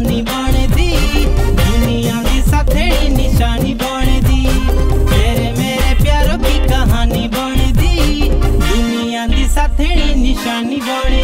ਨਿਸ਼ਾਨੀ ਬਣਦੀ ਦੁਨੀਆ ਦੀ ਸਥੇੜੀ ਨਿਸ਼ਾਨੀ ਬਣਦੀ ਤੇਰੇ ਮੇਰੇ ਪਿਆਰੋ ਦੀ ਕਹਾਣੀ ਬਣਦੀ ਦੁਨੀਆ ਦੀ ਸਥੇੜੀ ਨਿਸ਼ਾਨੀ ਬਣ